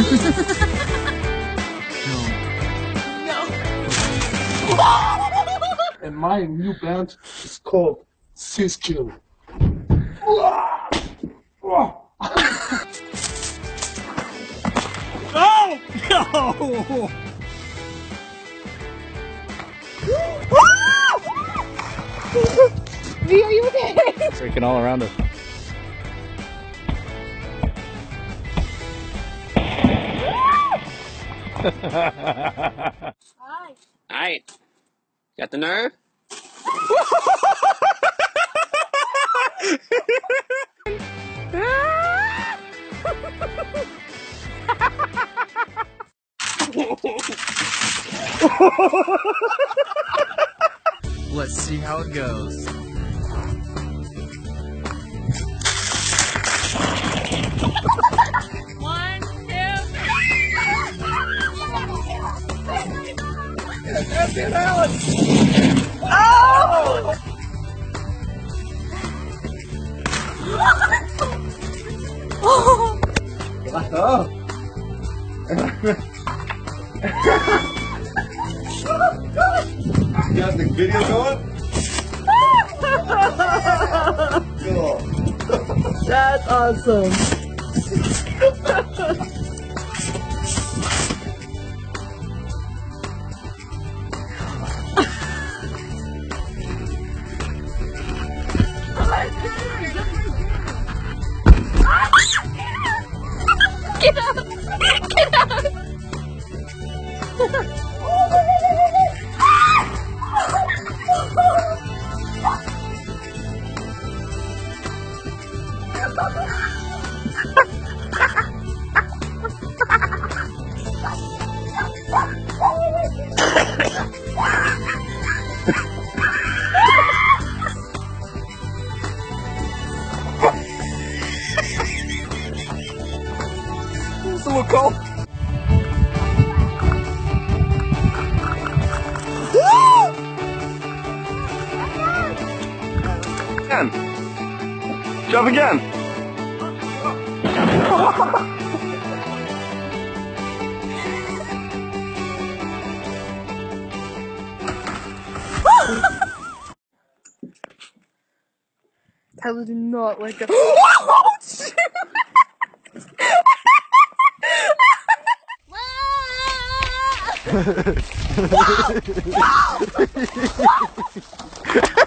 no. No. and my new band is called Siskill. oh! No! V, are you okay? Freaking all around us. Hi. Alright. Got the nerve? Let's see how it goes. You got the video going? Cool. That's awesome. Get out! Get out! It's a little cold. Again. Jump again. Tyler, do not let go. Oh, shoot!